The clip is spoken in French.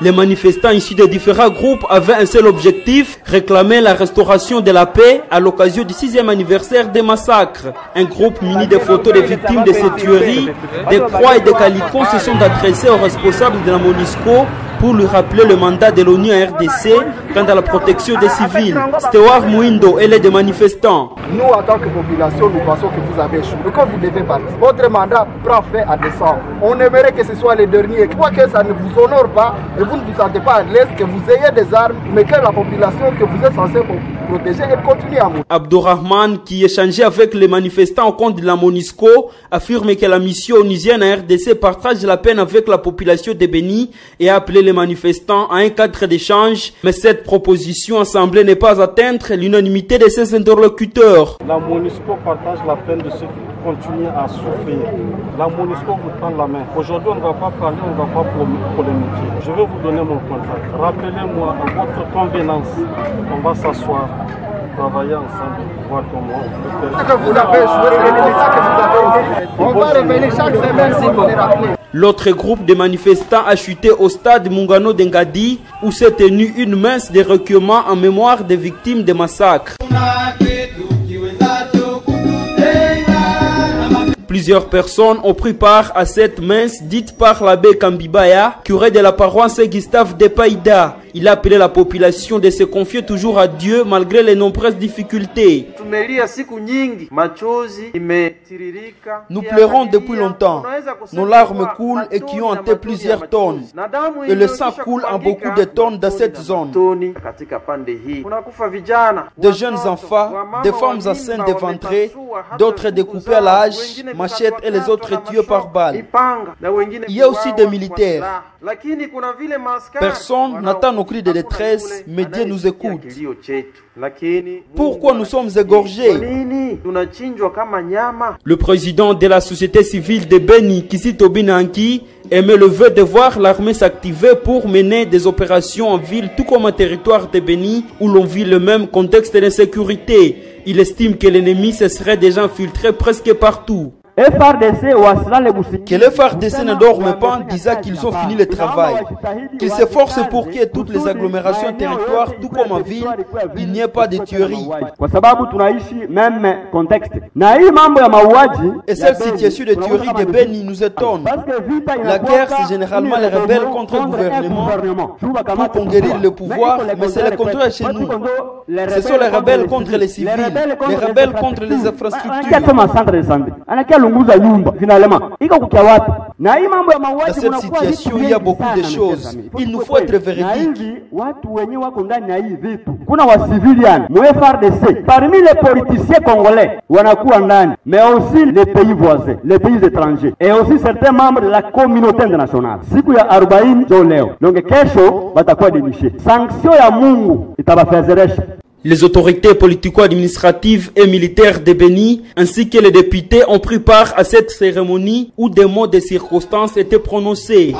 Les manifestants issus des différents groupes avaient un seul objectif, réclamer la restauration de la paix à l'occasion du sixième anniversaire des massacres. Un groupe muni de photos des victimes de ces tueries, des croix et des calicots se sont adressés aux responsables de la MONUSCO pour lui rappeler le mandat de l'ONU à RDC quant à la protection des civils. Stewart Mouindo et les des manifestants. Nous, en tant que population, nous pensons que vous avez échoué. Quand vous devez partir, votre mandat prend fin à décembre. On aimerait que ce soit les derniers. Quoi que ça ne vous honore pas et vous ne vous sentez pas à l'aise, que vous ayez des armes, mais que la population que vous êtes censé protéger, à mourir. Abdourahman, qui échangeait avec les manifestants au compte de la MONUSCO, affirme que la mission onusienne à RDC partage la peine avec la population de Béni et a appelé les manifestants à un cadre d'échange, mais cette proposition semblait ne pas atteindre l'unanimité de ses interlocuteurs. La MONUSCO partage la peine de ceux qui continuent à souffrir. La MONUSCO vous tend la main. Aujourd'hui, on ne va pas parler, on ne va pas polémiquer. Je vais vous donner mon contact. Rappelez-moi à votre convenance. On va s'asseoir travailler ensemble voir comment on peut faire. Que vous avez joué, c'est que vous avez On va revenir chaque semaine si vous les rappelez. L'autre groupe de manifestants a chuté au stade Mungano d'Engadi où s'est tenue une mince de recueillement en mémoire des victimes des massacres. Plusieurs personnes ont pris part à cette messe dite par l'abbé Kambibaya, curé de la paroisse Gustave de Païda. Il a appelé la population de se confier toujours à Dieu malgré les nombreuses difficultés. Nous pleurons depuis longtemps. Nos larmes coulent et qui ont hanté plusieurs tonnes. Et le sang coule en beaucoup de tonnes dans cette zone. De jeunes enfants, des femmes enceintes déventrées, d'autres découpés à la hache, machette et les autres tués par balle. Il y a aussi des militaires. Personne n'attend nos cris de détresse, mais Dieu nous écoute. Pourquoi nous sommes égorgés? Le président de la société civile de Beni, Kisito Binanki, émet le vœu de voir l'armée s'activer pour mener des opérations en ville, tout comme en territoire de Beni, où l'on vit le même contexte d'insécurité. Il estime que l'ennemi se serait déjà infiltré presque partout. Que le FARDC ne dorme pas en disant qu'ils ont fini le travail. Qu'ils s'efforcent pour que toutes les agglomérations territoires, tout comme en ville, il n'y ait pas de tueries. Et cette situation de tuerie de Beni nous étonne. La guerre, c'est généralement les rebelles contre le gouvernement. pour conquérir le pouvoir, mais c'est le contraire chez nous. Ce sont les rebelles contre les civils, les rebelles contre les infrastructures. Dans cette situation, il y a beaucoup de choses. Il nous faut être véridiques. Parmi les politiciens congolais mais aussi les pays voisins, les pays étrangers et aussi certains membres de la communauté internationale. Siku ya 40 ndio leo, donc kesho watakuwa demishe. Sanction ya Mungu itabafezeresha. Les autorités politico-administratives et militaires de Béni, ainsi que les députés, ont pris part à cette cérémonie où des mots de circonstances étaient prononcés.